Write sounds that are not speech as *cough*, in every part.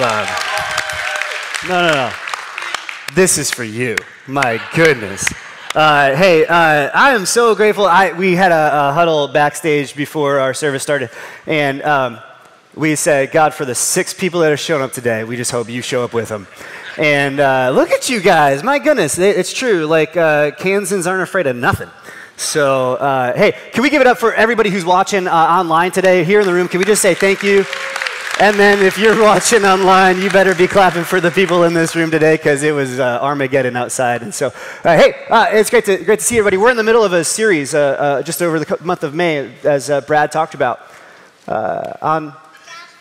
hold on. No, no, no. This is for you. My goodness. Uh, hey, uh, I am so grateful. I, we had a, a, huddle backstage before our service started, and um, we said, God, for the six people that have shown up today, we just hope you show up with them. And uh, look at you guys. My goodness, it's true. Like, uh, Kansans aren't afraid of nothing. So, uh, hey, can we give it up for everybody who's watching uh, online today here in the room? Can we just say thank you? And then if you're watching online, you better be clapping for the people in this room today because it was uh, Armageddon outside. And so, uh, hey, uh, it's great to, great to see everybody. We're in the middle of a series uh, uh, just over the month of May, as uh, Brad talked about, on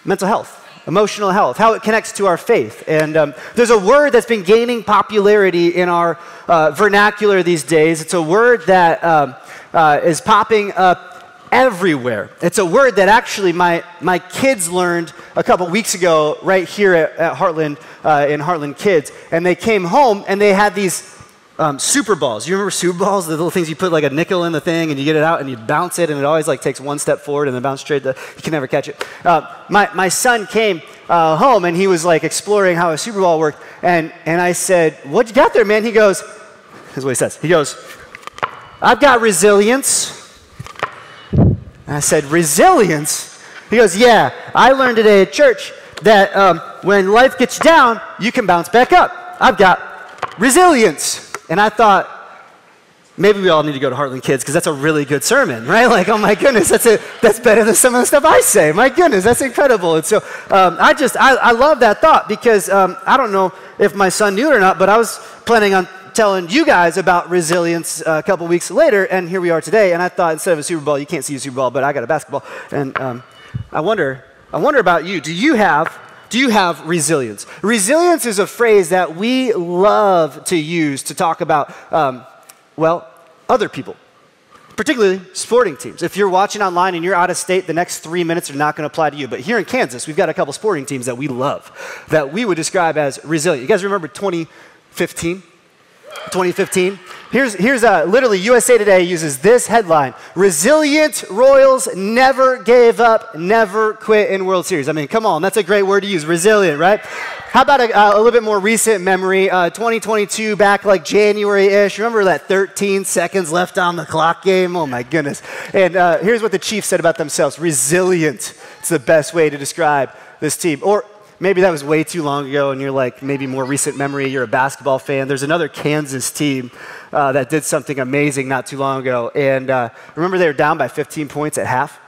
mental health emotional health, how it connects to our faith. And um, there's a word that's been gaining popularity in our uh, vernacular these days. It's a word that um, uh, is popping up everywhere. It's a word that actually my, my kids learned a couple weeks ago right here at, at Heartland, uh, in Heartland Kids. And they came home and they had these um, super balls. You remember super balls? The little things you put like a nickel in the thing and you get it out and you bounce it and it always like takes one step forward and then bounce straight. To, you can never catch it. Uh, my, my son came uh, home and he was like exploring how a super ball worked. And, and I said, what you got there, man? He goes, this is what he says. He goes, I've got resilience. And I said, Resilience? He goes, Yeah, I learned today at church that um, when life gets down, you can bounce back up. I've got resilience. And I thought, maybe we all need to go to Heartland Kids because that's a really good sermon, right? *laughs* Like, oh my goodness, that's, a, that's better than some of the stuff I say. My goodness, that's incredible. And so um, I just, I, I love that thought because um, I don't know if my son knew it or not, but I was planning on telling you guys about resilience uh, a couple weeks later, and here we are today. And I thought instead of a super ball, you can't see a super ball, but I got a basketball. And um, I wonder, I wonder about you. Do you have do you have resilience? Resilience is a phrase that we love to use to talk about, um, well, other people, particularly sporting teams. If you're watching online and you're out of state, the next three minutes are not going to apply to you. But here in Kansas, we've got a couple sporting teams that we love that we would describe as resilient. You guys remember 2015? 2015. Here's, here's a, literally USA Today uses this headline Resilient Royals never gave up, never quit in World Series. I mean, come on, that's a great word to use, resilient, right? How about a, uh, a little bit more recent memory? Uh, 2022, back like January ish. Remember that 13 seconds left on the clock game? Oh my goodness. And uh, here's what the Chiefs said about themselves resilient. It's the best way to describe this team. Or maybe that was way too long ago and you're like maybe more recent memory you're a basketball fan. There's another kansas team uh, that did something amazing not too long ago. And uh, remember they were down by 15 points at half?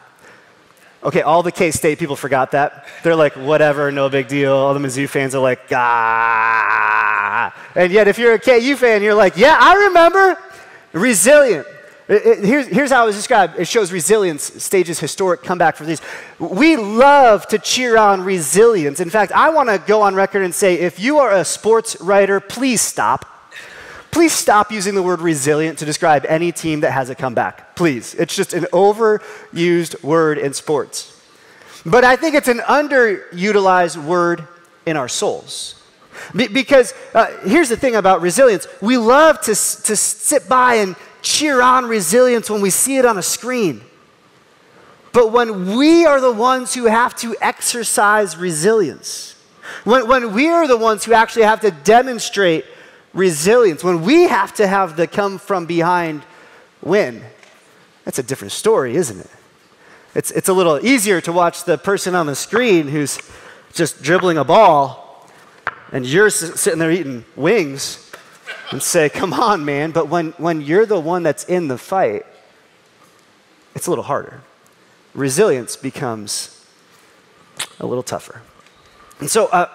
Okay all the k-state people forgot that. They're like whatever no big deal. All the mizzou fans are like ah. And yet if you're a ku fan you're like yeah i remember. Resilient it, it, here's, here's how it was described it shows resilience, stages historic comeback for these. We love to cheer on resilience. In fact, I want to go on record and say if you are a sports writer, please stop. Please stop using the word resilient to describe any team that has a comeback. Please. It's just an overused word in sports. But I think it's an underutilized word in our souls. Be- because uh, here's the thing about resilience we love to, to sit by and cheer on resilience when we see it on a screen. But when we are the ones who have to exercise resilience, when, when we are the ones who actually have to demonstrate resilience, when we have to have the come from behind win, that's a different story, isn't it? It's, it's a little easier to watch the person on the screen who's just dribbling a ball and you're sitting there eating wings and say, come on, man. But when, when you're the one that's in the fight, it's a little harder. Resilience becomes a little tougher. And so uh,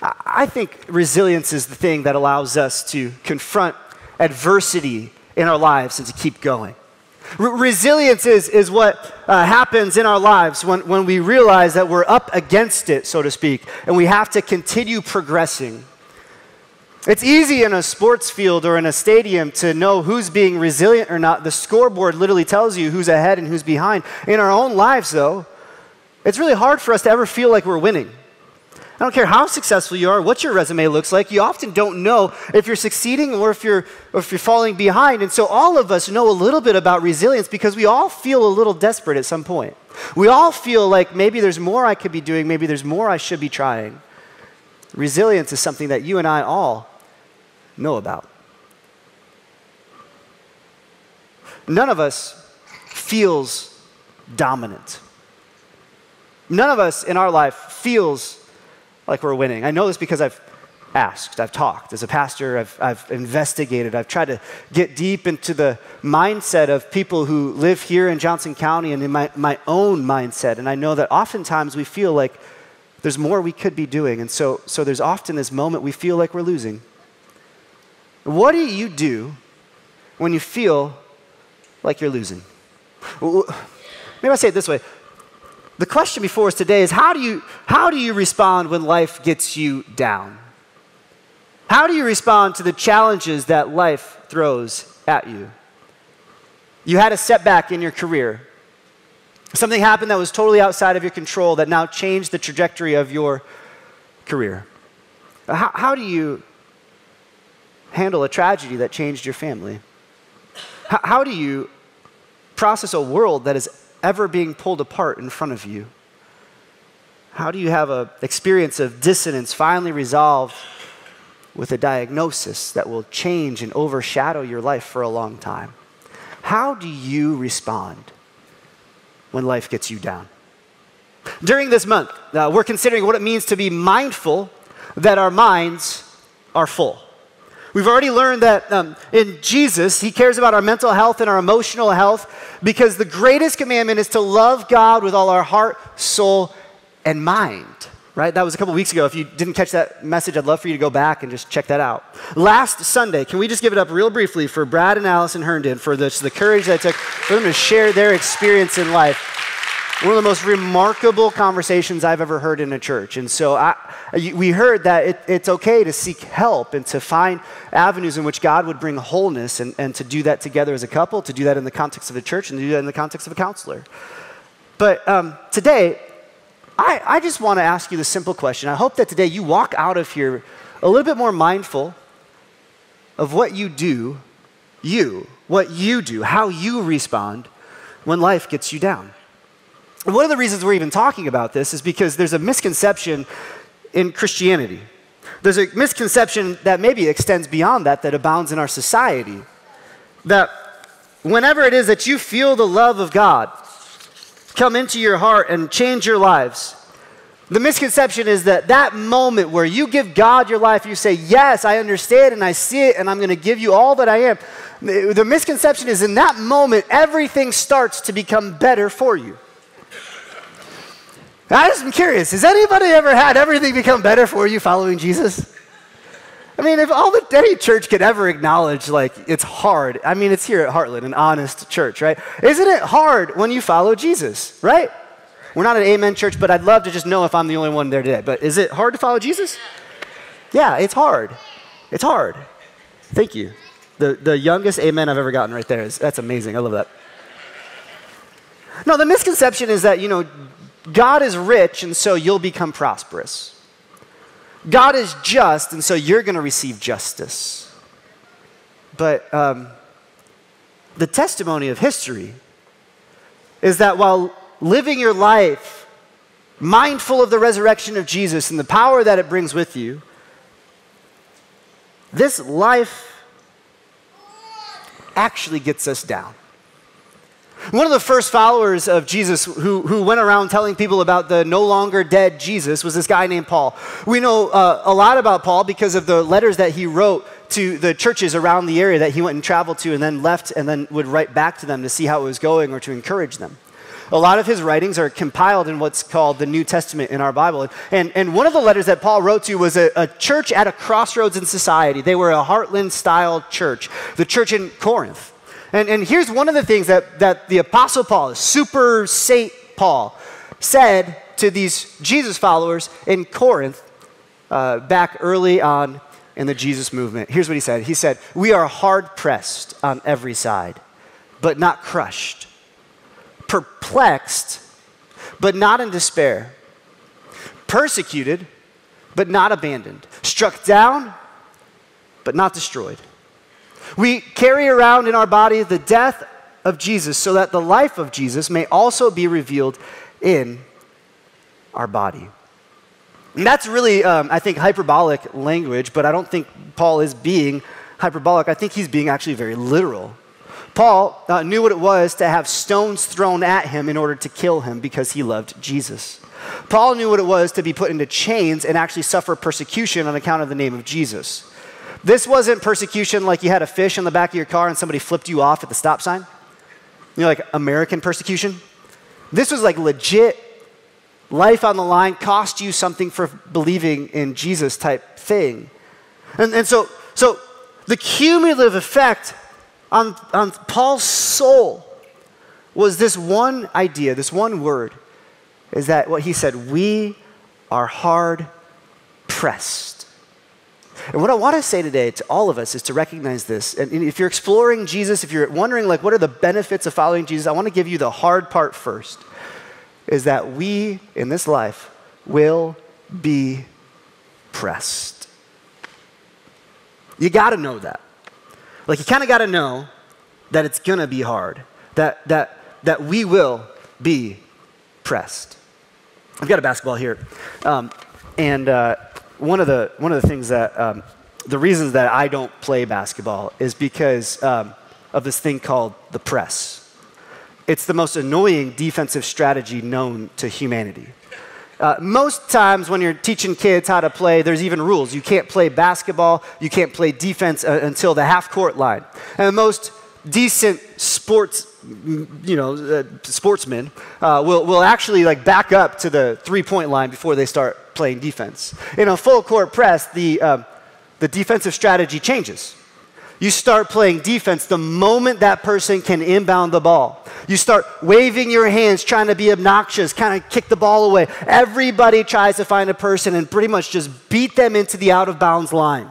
I think resilience is the thing that allows us to confront adversity in our lives and to keep going. resilience is, is what uh, happens in our lives when, when we realize that we're up against it, so to speak, and we have to continue progressing. It's easy in a sports field or in a stadium to know who's being resilient or not. The scoreboard literally tells you who's ahead and who's behind. In our own lives, though, it's really hard for us to ever feel like we're winning. I don't care how successful you are, what your resume looks like, you often don't know if you're succeeding or if you're, or if you're falling behind. And so all of us know a little bit about resilience because we all feel a little desperate at some point. We all feel like maybe there's more I could be doing, maybe there's more I should be trying. Resilience is something that you and I all know about. None of us feels dominant. None of us in our life feels like we're winning. I know this because I've asked, I've talked. As a pastor, I've, I've investigated, I've tried to get deep into the mindset of people who live here in Johnson County and in my, my own mindset. And I know that oftentimes we feel like there's more we could be doing. And so, so there's often this moment we feel like we're losing. What do you do when you feel like you're losing? Maybe I say it this way. The question before us today is how do you, how do you respond when life gets you down? How do you respond to the challenges that life throws at you? You had a setback in your career. Something happened that was totally outside of your control that now changed the trajectory of your career. How, how do you handle a tragedy that changed your family? How, how do you process a world that is ever being pulled apart in front of you? How do you have an experience of dissonance finally resolved with a diagnosis that will change and overshadow your life for a long time. How do you respond when life gets you down? During this month, uh, we're considering what it means to be mindful that our minds are full. We've already learned that um, in Jesus, He cares about our mental health and our emotional health because the greatest commandment is to love God with all our heart, soul, and mind right? That was a couple weeks ago. If you didn't catch that message, I'd love for you to go back and just check that out. Last Sunday, can we just give it up real briefly for Brad and Allison Herndon for this, the courage that took for them to share their experience in life? One of the most remarkable conversations I've ever heard in a church. And so I, we heard that it, it's okay to seek help and to find avenues in which God would bring wholeness and, and to do that together as a couple, to do that in the context of a church, and to do that in the context of a counselor. But um, today, I, I just want to ask you the simple question. I hope that today you walk out of here a little bit more mindful of what you do, you, what you do, how you respond when life gets you down. One of the reasons we're even talking about this is because there's a misconception in Christianity. There's a misconception that maybe extends beyond that, that abounds in our society. That whenever it is that you feel the love of God, come into your heart and change your lives. The misconception is that that moment where you give God your life, you say, Yes, I understand and I see it, and I'm going to give you all that I am. The misconception is in that moment, everything starts to become better for you. I just am curious has anybody ever had everything become better for you following Jesus? I mean, if all that any church could ever acknowledge, like, it's hard. I mean, it's here at Heartland, an honest church, right? Isn't it hard when you follow Jesus, right? We're not an amen church, but I'd love to just know if I'm the only one there today. But is it hard to follow Jesus? Yeah, it's hard. It's hard. Thank you. The, the youngest amen I've ever gotten right there is that's amazing. I love that. No, the misconception is that, you know, God is rich and so you'll become prosperous. God is just, and so you're going to receive justice. But um, the testimony of history is that while living your life mindful of the resurrection of Jesus and the power that it brings with you, this life actually gets us down. One of the first followers of Jesus who, who went around telling people about the no longer dead Jesus was this guy named Paul. We know uh, a lot about Paul because of the letters that he wrote to the churches around the area that he went and traveled to and then left and then would write back to them to see how it was going or to encourage them. A lot of his writings are compiled in what's called the New Testament in our Bible. And, and one of the letters that Paul wrote to was a, a church at a crossroads in society. They were a Heartland style church, the church in Corinth. And, and here's one of the things that, that the Apostle Paul, super Saint Paul, said to these Jesus followers in Corinth uh, back early on in the Jesus movement. Here's what he said He said, We are hard pressed on every side, but not crushed, perplexed, but not in despair, persecuted, but not abandoned, struck down, but not destroyed. We carry around in our body the death of Jesus so that the life of Jesus may also be revealed in our body. And that's really, um, I think, hyperbolic language, but I don't think Paul is being hyperbolic. I think he's being actually very literal. Paul uh, knew what it was to have stones thrown at him in order to kill him because he loved Jesus. Paul knew what it was to be put into chains and actually suffer persecution on account of the name of Jesus. This wasn't persecution like you had a fish in the back of your car and somebody flipped you off at the stop sign. You know, like American persecution. This was like legit life on the line, cost you something for believing in Jesus type thing. And, and so, so the cumulative effect on, on Paul's soul was this one idea, this one word, is that what he said, we are hard pressed. And what I want to say today to all of us is to recognize this. And if you're exploring Jesus, if you're wondering, like, what are the benefits of following Jesus, I want to give you the hard part first is that we in this life will be pressed. You got to know that. Like, you kind of got to know that it's going to be hard, that, that, that we will be pressed. I've got a basketball here. Um, and uh, one, of the, one of the things that, um, the reasons that I don't play basketball is because um, of this thing called the press. It's the most annoying defensive strategy known to humanity. Uh, most times when you're teaching kids how to play, there's even rules. You can't play basketball, you can't play defense uh, until the half court line. And the most decent sports, you know, uh, sportsmen uh, will, will actually like back up to the three point line before they start playing defense. In a full court press, the, um, the defensive strategy changes. You start playing defense the moment that person can inbound the ball. You start waving your hands, trying to be obnoxious, kind of kick the ball away. Everybody tries to find a person and pretty much just beat them into the out of bounds line.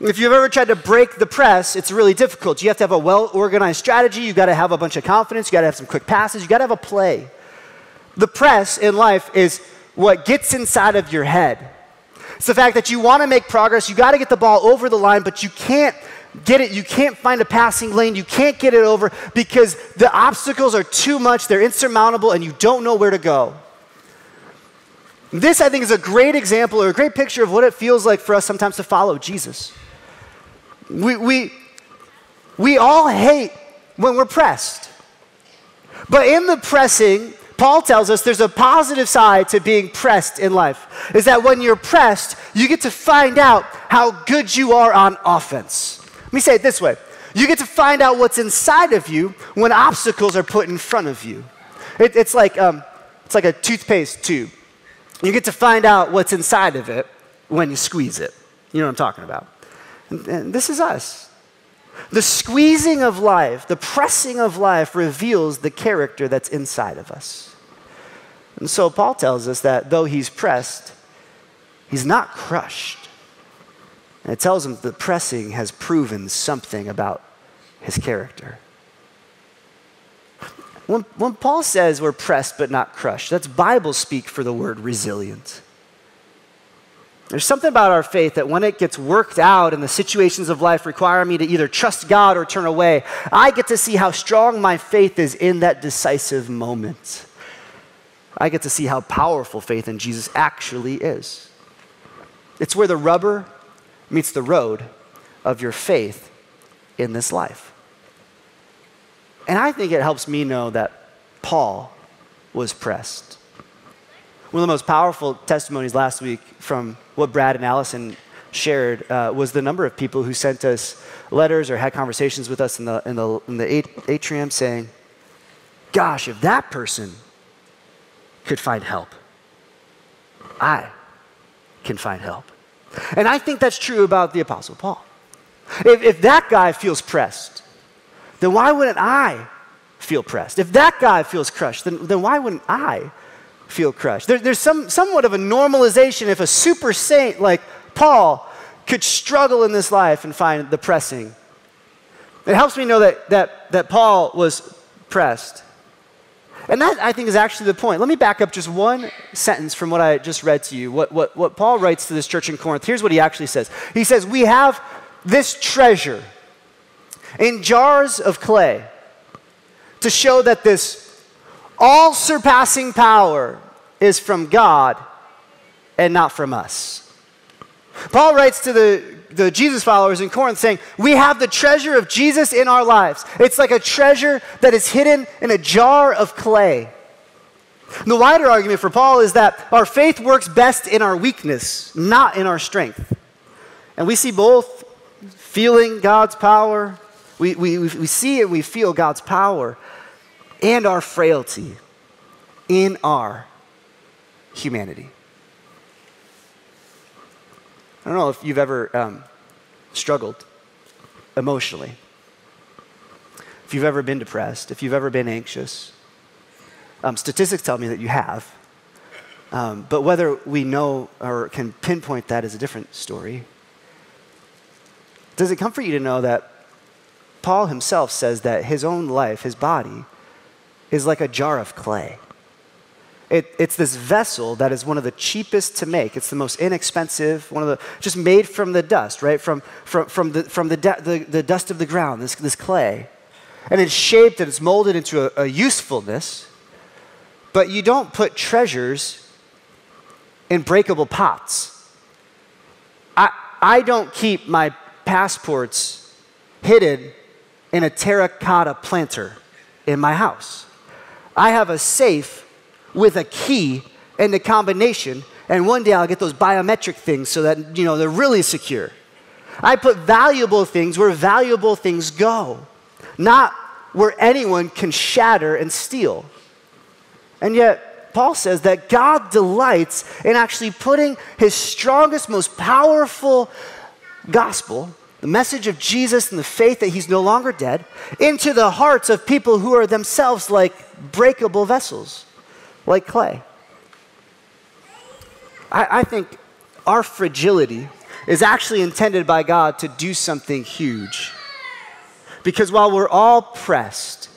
If you've ever tried to break the press, it's really difficult. You have to have a well organized strategy, you've got to have a bunch of confidence, you've got to have some quick passes, you've got to have a play. The press in life is what gets inside of your head. It's the fact that you want to make progress, you got to get the ball over the line, but you can't get it. You can't find a passing lane. You can't get it over because the obstacles are too much, they're insurmountable, and you don't know where to go. This, I think, is a great example or a great picture of what it feels like for us sometimes to follow Jesus. We, we, we all hate when we're pressed. But in the pressing, Paul tells us there's a positive side to being pressed in life. Is that when you're pressed, you get to find out how good you are on offense. Let me say it this way you get to find out what's inside of you when obstacles are put in front of you. It, it's, like, um, it's like a toothpaste tube. You get to find out what's inside of it when you squeeze it. You know what I'm talking about. And, and this is us. The squeezing of life, the pressing of life reveals the character that's inside of us. And so Paul tells us that though he's pressed, he's not crushed. And it tells him the pressing has proven something about his character. When, when Paul says we're pressed but not crushed, that's Bible speak for the word resilient. There's something about our faith that when it gets worked out and the situations of life require me to either trust God or turn away, I get to see how strong my faith is in that decisive moment. I get to see how powerful faith in Jesus actually is. It's where the rubber meets the road of your faith in this life. And I think it helps me know that Paul was pressed. One of the most powerful testimonies last week from what Brad and Allison shared uh, was the number of people who sent us letters or had conversations with us in the, in the, in the atrium saying, Gosh, if that person could find help. I can find help. And I think that's true about the Apostle Paul. If, if that guy feels pressed, then why wouldn't I feel pressed? If that guy feels crushed, then, then why wouldn't I feel crushed? There, there's some, somewhat of a normalization if a super saint like Paul could struggle in this life and find the pressing. It helps me know that, that, that Paul was pressed. And that, I think, is actually the point. Let me back up just one sentence from what I just read to you, what, what, what Paul writes to this church in Corinth. Here's what he actually says He says, We have this treasure in jars of clay to show that this all surpassing power is from God and not from us. Paul writes to the, the Jesus followers in Corinth saying, We have the treasure of Jesus in our lives. It's like a treasure that is hidden in a jar of clay. The wider argument for Paul is that our faith works best in our weakness, not in our strength. And we see both feeling God's power, we, we, we see and we feel God's power, and our frailty in our humanity. I don't know if you've ever um, struggled emotionally, if you've ever been depressed, if you've ever been anxious. Um, statistics tell me that you have. Um, but whether we know or can pinpoint that is a different story. Does it comfort you to know that Paul himself says that his own life, his body, is like a jar of clay? It, it's this vessel that is one of the cheapest to make. It's the most inexpensive, one of the, just made from the dust, right? From, from, from, the, from the, the, the dust of the ground, this, this clay. And it's shaped and it's molded into a, a usefulness, but you don't put treasures in breakable pots. I, I don't keep my passports hidden in a terracotta planter in my house. I have a safe with a key and a combination, and one day I'll get those biometric things so that, you know, they're really secure. I put valuable things where valuable things go, not where anyone can shatter and steal. And yet, Paul says that God delights in actually putting his strongest, most powerful gospel, the message of Jesus and the faith that he's no longer dead, into the hearts of people who are themselves like breakable vessels like clay. I, I think our fragility is actually intended by God to do something huge. Because while we're all pressed,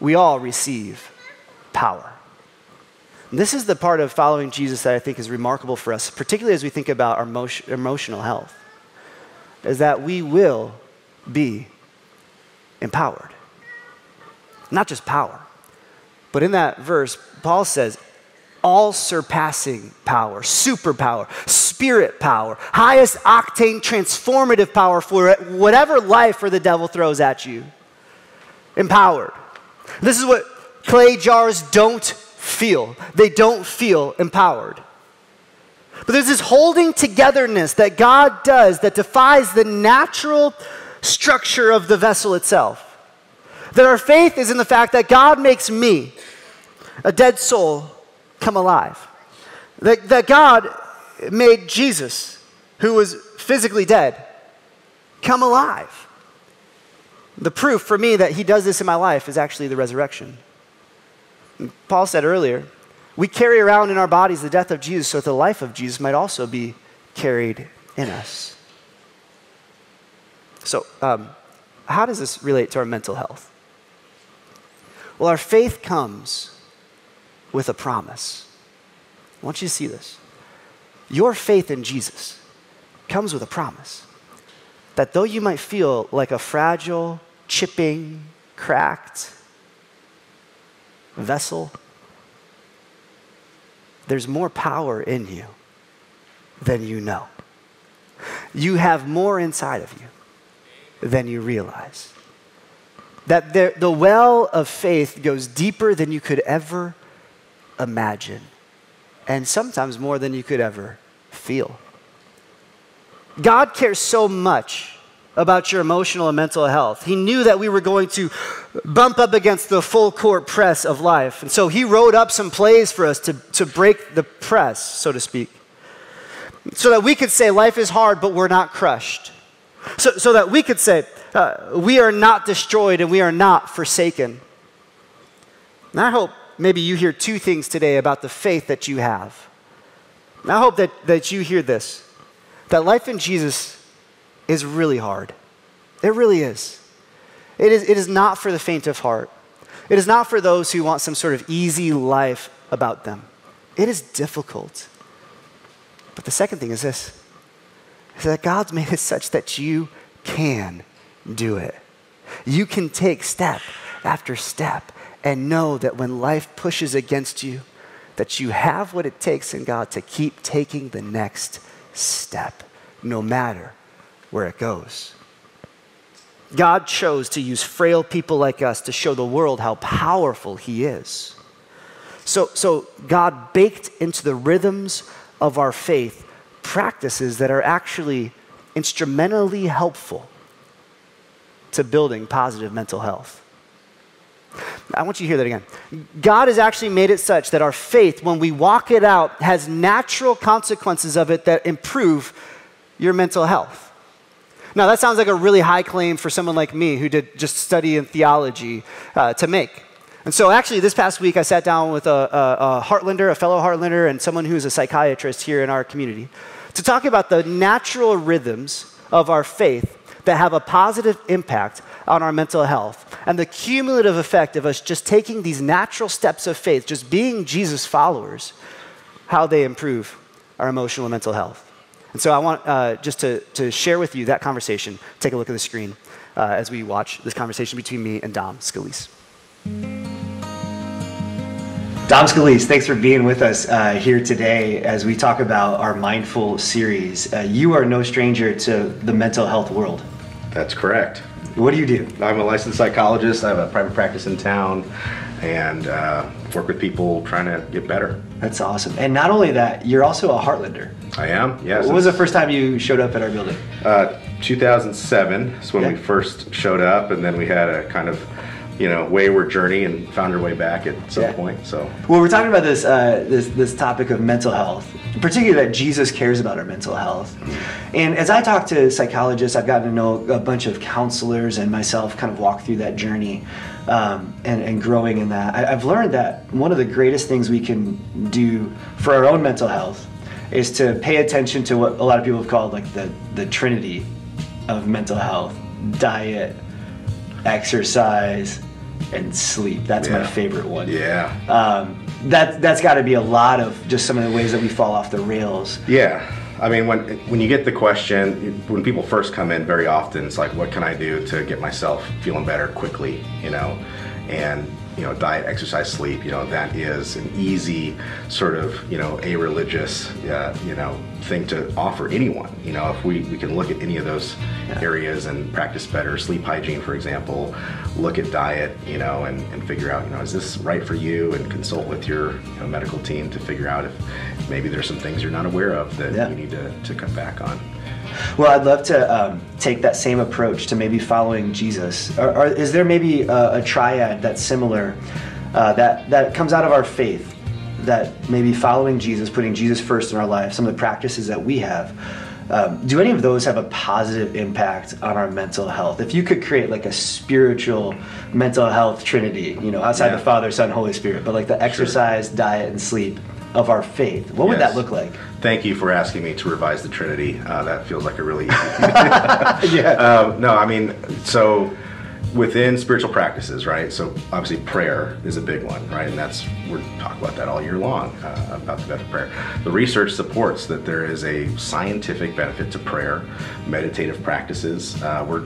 we all receive power. And this is the part of following Jesus that I think is remarkable for us, particularly as we think about our emotion, emotional health, is that we will be empowered. Not just power, but in that verse, Paul says, all surpassing power, superpower, spirit power, highest octane transformative power for whatever life or the devil throws at you. Empowered. This is what clay jars don't feel. They don't feel empowered. But there's this holding togetherness that God does that defies the natural structure of the vessel itself. That our faith is in the fact that God makes me, a dead soul, come alive. That, that God made Jesus, who was physically dead, come alive. The proof for me that he does this in my life is actually the resurrection. Paul said earlier, we carry around in our bodies the death of Jesus so that the life of Jesus might also be carried in us. So, um, how does this relate to our mental health? Well, our faith comes with a promise. I want you to see this. Your faith in Jesus comes with a promise that though you might feel like a fragile, chipping, cracked vessel, there's more power in you than you know. You have more inside of you than you realize that the, the well of faith goes deeper than you could ever imagine, and sometimes more than you could ever feel. God cares so much about your emotional and mental health. He knew that we were going to bump up against the full court press of life. And so he wrote up some plays for us to, to break the press, so to speak, so that we could say life is hard, but we're not crushed. So, so that we could say, uh, we are not destroyed and we are not forsaken. And I hope maybe you hear two things today about the faith that you have. And I hope that, that you hear this that life in Jesus is really hard. It really is. It is, it is not for the faint of heart. It is not for those who want some sort of easy life about them. It is difficult. But the second thing is this is that God's made it such that you can do it. You can take step after step and know that when life pushes against you, that you have what it takes in God to keep taking the next step, no matter where it goes. God chose to use frail people like us to show the world how powerful He is. So, so God baked into the rhythms of our faith practices that are actually instrumentally helpful to building positive mental health. I want you to hear that again. God has actually made it such that our faith, when we walk it out, has natural consequences of it that improve your mental health. Now, that sounds like a really high claim for someone like me who did just study in theology uh, to make. And so, actually, this past week, I sat down with a, a, a Heartlander, a fellow Heartlander, and someone who's a psychiatrist here in our community to talk about the natural rhythms of our faith that have a positive impact on our mental health and the cumulative effect of us just taking these natural steps of faith, just being Jesus followers, how they improve our emotional and mental health. And so I want uh, just to, to share with you that conversation. Take a look at the screen uh, as we watch this conversation between me and Dom Scalise. Dom Scalise, thanks for being with us uh, here today as we talk about our Mindful series. Uh, you are no stranger to the mental health world. That's correct. What do you do? I'm a licensed psychologist. I have a private practice in town and uh, work with people trying to get better. That's awesome. And not only that, you're also a Heartlander. I am, yes. What was the first time you showed up at our building? Uh, 2007 is when yeah. we first showed up, and then we had a kind of you know wayward journey and found our way back at some yeah. point. So well, we're talking about this uh, this this topic of mental health, particularly that Jesus cares about our mental health. Mm-hmm. And as I talk to psychologists, I've gotten to know a bunch of counselors and myself kind of walk through that journey um, and, and growing in that. I, I've learned that one of the greatest things we can do for our own mental health is to pay attention to what a lot of people have called like the the trinity of mental health: diet, exercise, and sleep. That's yeah. my favorite one. Yeah. Um, that that's got to be a lot of just some of the ways that we fall off the rails. Yeah. I mean, when when you get the question, when people first come in, very often it's like, "What can I do to get myself feeling better quickly?" You know, and you know, diet, exercise, sleep, you know, that is an easy sort of, you know, a religious, uh, you know, thing to offer anyone. You know, if we, we can look at any of those areas and practice better, sleep hygiene, for example, look at diet, you know, and, and figure out, you know, is this right for you and consult with your you know, medical team to figure out if maybe there's some things you're not aware of that yeah. you need to, to cut back on. Well, I'd love to um, take that same approach to maybe following Jesus. Or, or is there maybe a, a triad that's similar uh, that that comes out of our faith? That maybe following Jesus, putting Jesus first in our life, some of the practices that we have. Um, do any of those have a positive impact on our mental health? If you could create like a spiritual mental health trinity, you know, outside yeah. the Father, Son, Holy Spirit, but like the exercise, sure. diet, and sleep of our faith, what yes. would that look like? thank you for asking me to revise the Trinity. Uh, that feels like a really *laughs* yeah. Um, no, I mean, so within spiritual practices, right? So obviously prayer is a big one, right? And that's we're talking about that all year long uh, about the benefit of prayer. The research supports that there is a scientific benefit to prayer, meditative practices. Uh, we're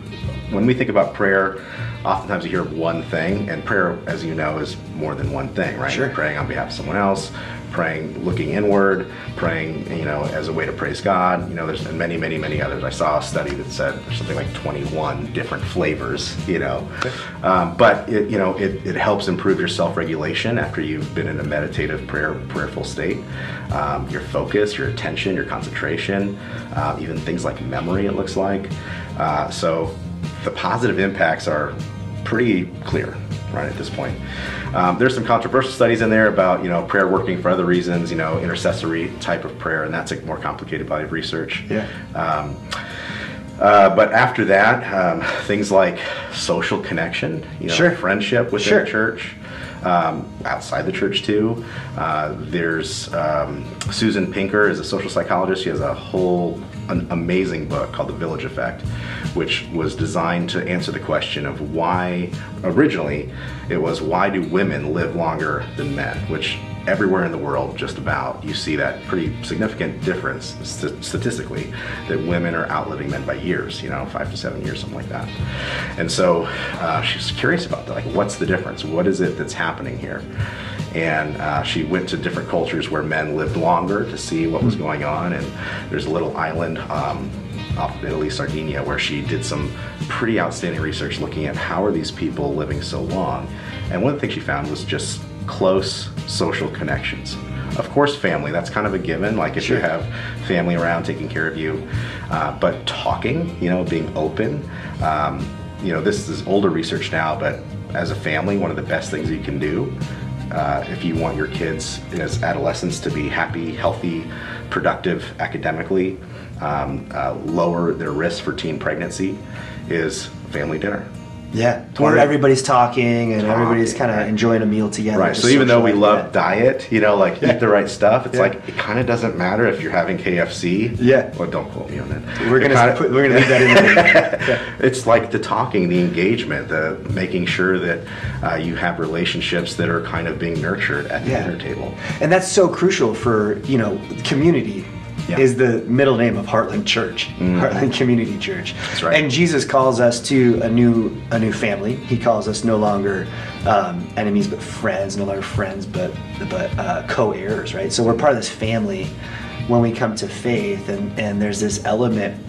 when we think about prayer, oftentimes you hear one thing, and prayer, as you know, is more than one thing, right? Sure. You're praying on behalf of someone else, praying looking inward, praying, you know, as a way to praise God. You know, there's many, many, many others. I saw a study that said there's something like 21 different flavors, you know. Um, but, it, you know, it, it helps improve your self-regulation after you've been in a meditative prayer, prayerful state. Um, your focus, your attention, your concentration, uh, even things like memory, it looks like. Uh, so the positive impacts are pretty clear right at this point. Um, there's some controversial studies in there about you know prayer working for other reasons, you know intercessory type of prayer, and that's a more complicated body of research. Yeah. Um, uh, but after that, um, things like social connection, you know, sure. friendship within sure. the church, um, outside the church too. Uh, there's um, Susan Pinker is a social psychologist. She has a whole an amazing book called The Village Effect, which was designed to answer the question of why, originally, it was why do women live longer than men, which everywhere in the world, just about, you see that pretty significant difference st- statistically that women are outliving men by years, you know, five to seven years, something like that. And so uh, she's curious about that, like, what's the difference? What is it that's happening here? And uh, she went to different cultures where men lived longer to see what was going on. And there's a little island um, off of Italy, Sardinia, where she did some pretty outstanding research looking at how are these people living so long. And one of the things she found was just close social connections. Of course, family, that's kind of a given. Like if you have family around taking care of you, uh, but talking, you know, being open. Um, you know, this is older research now, but as a family, one of the best things you can do uh, if you want your kids as adolescents to be happy, healthy, productive academically, um, uh, lower their risk for teen pregnancy, is family dinner. Yeah, where everybody's talking and everybody's kind of right. enjoying a meal together. Right. So even though we love diet, you know, like Yeah. eat the right stuff, it's Yeah. like it kind of doesn't matter if you're having KFC. Yeah. Well, don't quote me on that. we're It gonna kinda- put, we're gonna leave that in there. *laughs* it's like the talking, the engagement, the making sure that uh, you have relationships that are kind of being nurtured at the Yeah. dinner table. And that's so crucial for, you know, community Yeah. is the middle name of Heartland Church, Heartland Community Church. That's right. And Jesus calls us to a new a new family. He calls us no longer um, enemies but friends, no longer friends but but uh, co-heirs, right? So we're part of this family when we come to faith and and there's this element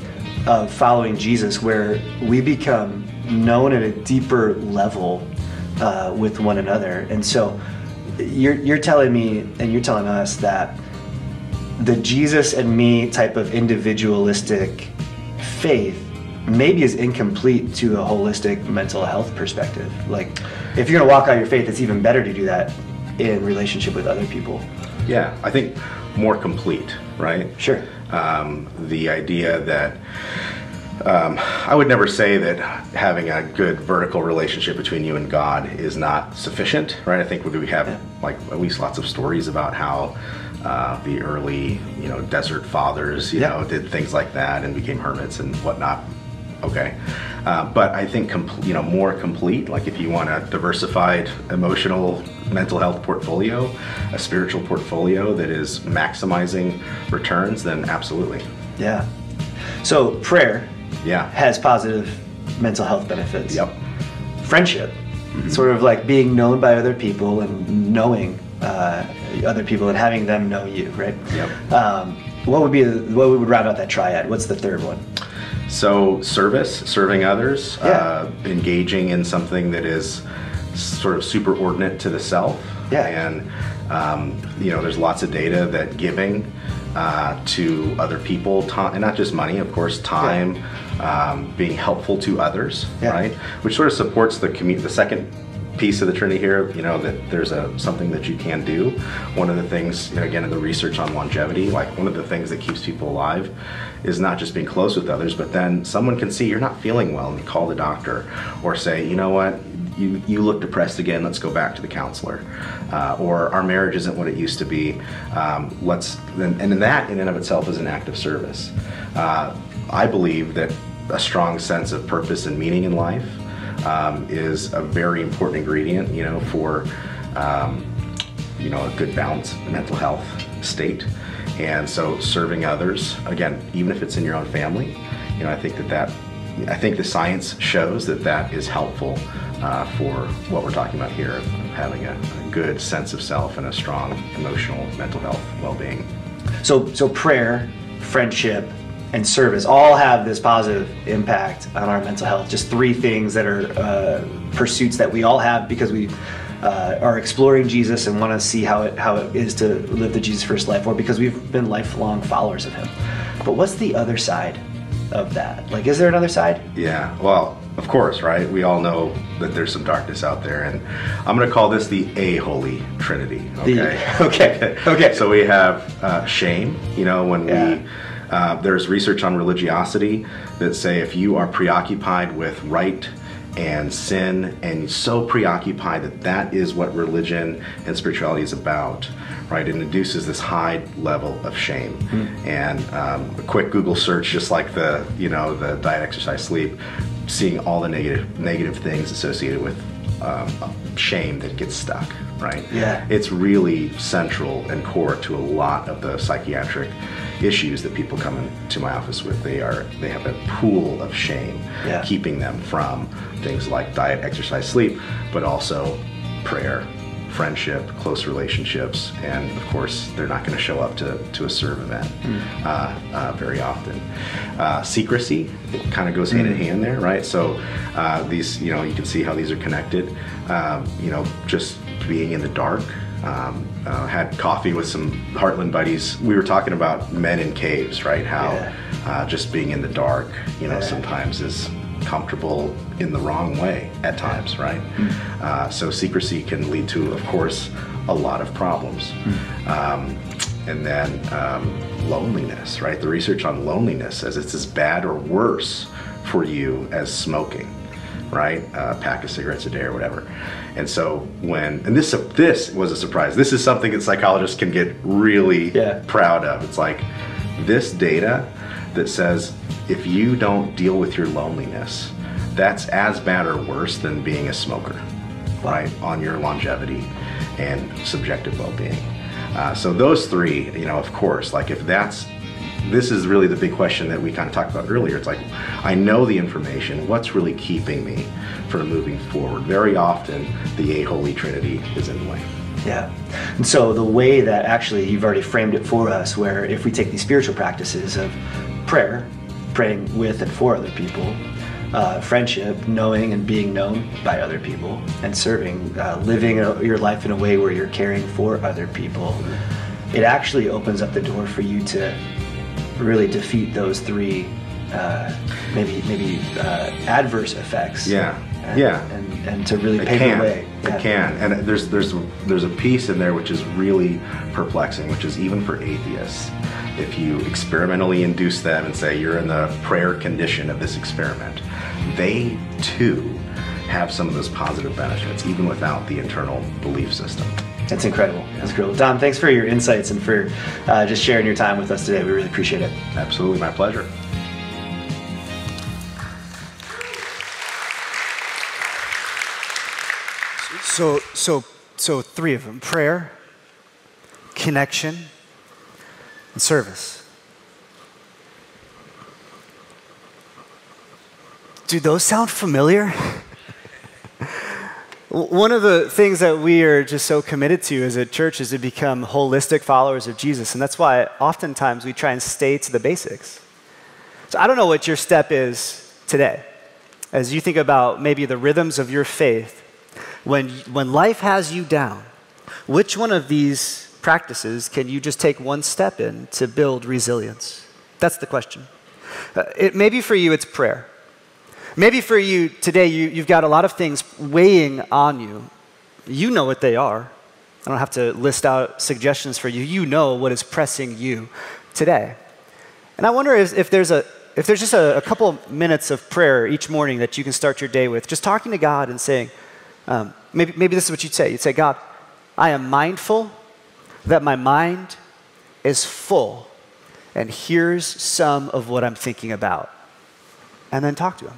of following Jesus where we become known at a deeper level uh, with one another. And so you're, you're telling me and you're telling us that the Jesus and me type of individualistic faith maybe is incomplete to a holistic mental health perspective. Like, if you're gonna walk out your faith, it's even better to do that in relationship with other people. Yeah, I think more complete, right? Sure. Um, the idea that um, I would never say that having a good vertical relationship between you and God is not sufficient, right? I think we have like at least lots of stories about how uh, the early, you know, desert fathers, you Yeah. know, did things like that and became hermits and whatnot. Okay, uh, but I think you know more complete. Like if you want a diversified emotional, mental health portfolio, a spiritual portfolio that is maximizing returns, then absolutely, Yeah. So prayer yeah, has positive mental health benefits. yep, Friendship, sort of like being known by other people and knowing uh, other people and having them know you, right? Yep. Um, what would be the, what would round out that triad? What's the third one? So service, serving others, Yeah. uh, engaging in something that is sort of superordinate to the self. Yeah. And um, you know, there's lots of data that giving uh, to other people, time, and not just money, of course, time, um, being helpful to others, Yeah. right? Which sort of supports the commu- the second piece of the Trinity here, you know, that there's a something that you can do. One of the things, you know, again, in the research on longevity, like one of the things that keeps people alive is not just being close with others, but then someone can see you're not feeling well and you call the doctor or say, you know what, you, you look depressed again, let's go back to the counselor. Uh, or our marriage isn't what it used to be. Um, let's, and, and that in and of itself is an act of service. Uh, I believe that a strong sense of purpose and meaning in life um, is a very important ingredient, you know, for um, you know a good balanced mental health state. And so, serving others, again, even if it's in your own family, you know, I think that that I think the science shows that that is helpful uh, for what we're talking about here having a, a good sense of self and a strong emotional, mental health well-being. So, so prayer, friendship, and service all have this positive impact on our mental health. Just three things that are uh, pursuits that we all have because we uh, are exploring Jesus and want to see how it how it is to live the Jesus first life, or because we've been lifelong followers of Him. But what's the other side of that? Like, is there another side? Yeah, well, of course, right? We all know that there's some darkness out there, and I'm going to call this the a holy trinity. Okay. The- *laughs* okay, okay. So we have uh, shame. You know, when Yeah. we uh, there's research on religiosity that say if you are preoccupied with right and sin and so preoccupied that that is what religion and spirituality is about right? It induces this high level of shame. And um, a quick google search just like the you know the diet exercise sleep seeing all the negative negative things associated with um, shame that gets stuck right Yeah. it's really central and core to a lot of the psychiatric issues that people come into my office with they are they have a pool of shame Yeah. keeping them from things like diet exercise sleep but also prayer friendship, close relationships, and of course, they're not going to show up to, to a serve event uh, uh, very often. Uh, secrecy kind of goes hand in hand there, right? So uh, these, you know, you can see how these are connected. Um, you know, just being in the dark. Um, uh, had coffee with some Heartland buddies. We were talking about men in caves, right? How Yeah. uh, just being in the dark, you know, Yeah. sometimes is comfortable in the wrong way at times, right? Uh, so secrecy can lead to, of course, a lot of problems. Um, and then um, loneliness, right? The research on loneliness says it's as bad or worse for you as smoking, right? A pack of cigarettes a day or whatever. And so when, and this this was a surprise. This is something that psychologists can get really Yeah. proud of. It's like this data that says if you don't deal with your loneliness, that's as bad or worse than being a smoker, right? On your longevity and subjective well-being. Uh, so those three, you know, of course, like if that's this is really the big question that we kind of talked about earlier. It's like, I know the information. What's really keeping me from moving forward? Very often, the A Holy Trinity is in the way. Yeah. And so the way that actually you've already framed it for us, where if we take these spiritual practices of prayer, praying with and for other people, uh, friendship, knowing and being known by other people, and serving, uh, living a, your life in a way where you're caring for other people, it actually opens up the door for you to really defeat those three uh, maybe maybe uh, adverse effects. Yeah. And, Yeah. And, and to really It pave can. the way. It can. And there's there's there's a piece in there which is really perplexing, which is even for atheists. If you experimentally induce them and say you're in the prayer condition of this experiment, they too have some of those positive benefits, even without the internal belief system. That's incredible. That's incredible. Dom, thanks for your insights and for uh, just sharing your time with us today. We really appreciate it. Absolutely, my pleasure. So, so, so three of them prayer, connection, and service. Do those sound familiar? One of the things that we are just so committed to as a church is to become holistic followers of Jesus. And that's why oftentimes we try and stay to the basics. So I don't know what your step is today as you think about maybe the rhythms of your faith. When, when life has you down, which one of these practices can you just take one step in to build resilience? That's the question. Uh, it, maybe for you, it's prayer. Maybe for you today, you, you've got a lot of things weighing on you. You know what they are. I don't have to list out suggestions for you. You know what is pressing you today. And I wonder if, if there's, a, if there's just a, a couple minutes of prayer each morning that you can start your day with, just talking to God and saying, um, maybe, maybe this is what you'd say. You'd say, God, I am mindful that my mind is full, and here's some of what I'm thinking about. And then talk to Him.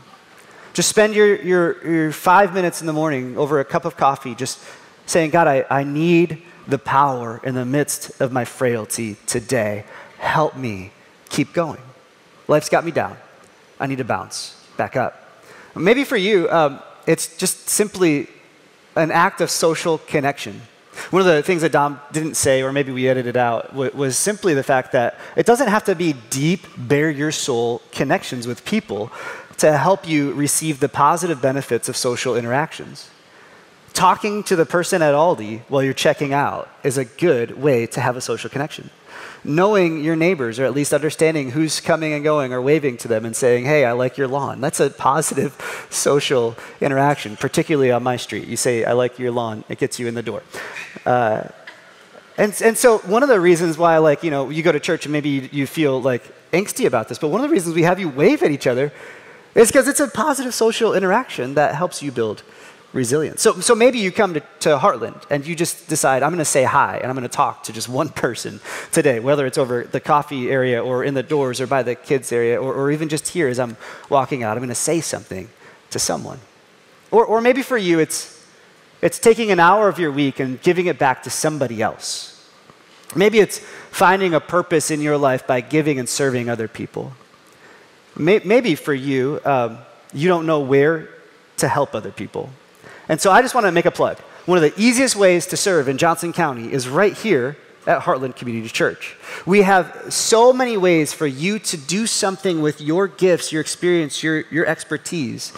Just spend your, your, your five minutes in the morning over a cup of coffee, just saying, God, I, I need the power in the midst of my frailty today. Help me keep going. Life's got me down. I need to bounce back up. Maybe for you, um, it's just simply an act of social connection. One of the things that Dom didn't say, or maybe we edited out, was simply the fact that it doesn't have to be deep, bare your soul connections with people to help you receive the positive benefits of social interactions. Talking to the person at Aldi while you're checking out is a good way to have a social connection. Knowing your neighbors, or at least understanding who's coming and going, or waving to them and saying, Hey, I like your lawn. That's a positive *laughs* social interaction, particularly on my street. You say, I like your lawn, it gets you in the door. Uh, and, and so, one of the reasons why, like, you know, you go to church and maybe you, you feel like angsty about this, but one of the reasons we have you wave at each other is because it's a positive social interaction that helps you build resilience. So, so maybe you come to, to Heartland and you just decide, I'm going to say hi and I'm going to talk to just *laughs* one person today, whether it's over the coffee area or in the doors or by the kids area or, or even just here as I'm walking out. I'm going to say something to someone. Or, or maybe for you, it's, it's taking an hour of your week and giving it back to somebody else. Maybe it's finding a purpose in your life by giving and serving other people. Maybe for you, um, you don't know where to help other people. And so I just want to make a plug. one of the easiest ways to serve in Johnson County is right here at Heartland Community Church. We have so many ways for you to do something with your gifts, your experience, your, your expertise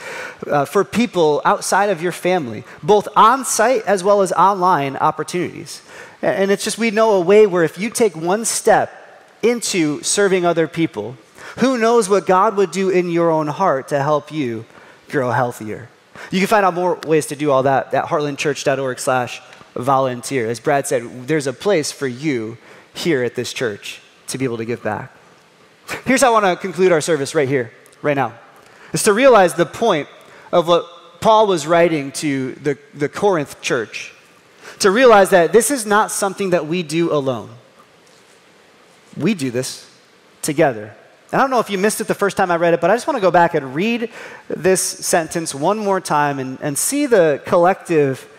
uh, for people outside of your family, both on site as well as online opportunities. And it's just we know a way where if you take one step into serving other people, who knows what God would do in your own heart to help you grow healthier. You can find out more ways to do all that at heartlandchurch.org slash volunteer. As Brad said, there's a place for you here at this church to be able to give back. Here's how I want to conclude our service right here, right now. Is to realize the point of what Paul was writing to the, the Corinth church. To realize that this is not something that we do alone. We do this together. I don't know if you missed it the first time I read it, but I just want to go back and read this sentence one more time and, and see the collective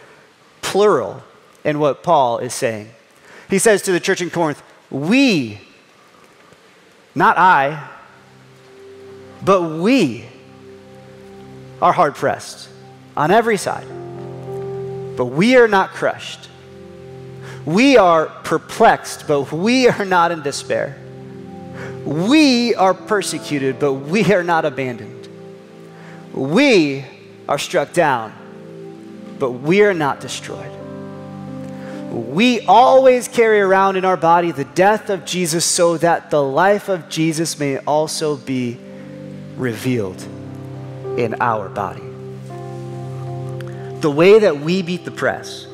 plural in what Paul is saying. He says to the church in Corinth, We, not I, but we are hard pressed on every side, but we are not crushed. We are perplexed, but we are not in despair. We are persecuted, but we are not abandoned. We are struck down, but we are not destroyed. We always carry around in our body the death of Jesus so that the life of Jesus may also be revealed in our body. The way that we beat the press,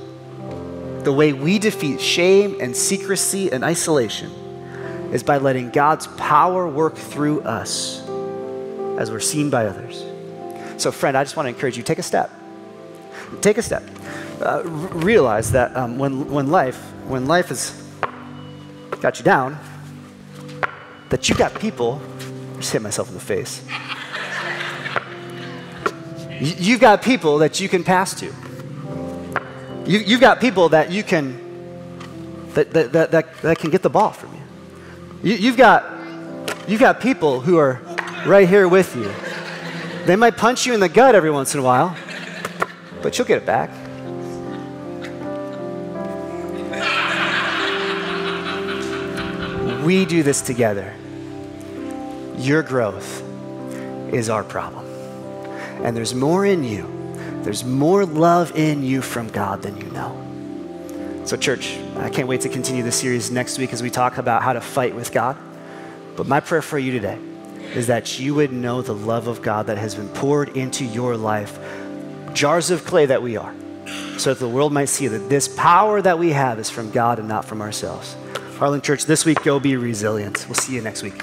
the way we defeat shame and secrecy and isolation is by letting God's power work through us as we're seen by others. So, friend, I just want to encourage you take a step. Take a step. Uh, realize that um, when, when life when life has got you down, that you've got people. I just hit myself in the face. You've got people that you can pass to. You, have got people that you can that, that, that, that, that can get the ball from you. You, you've, got, you've got people who are right here with you. They might punch you in the gut every once in a while, but you'll get it back. We do this together. Your growth is our problem. And there's more in you. There's more love in you from God than you know. So, church, I can't wait to continue the series next week as we talk about how to fight with God. But my prayer for you today is that you would know the love of God that has been poured into your life, jars of clay that we are, so that the world might see that this power that we have is from God and not from ourselves. Heartland Church, this week, go be resilient. We'll see you next week.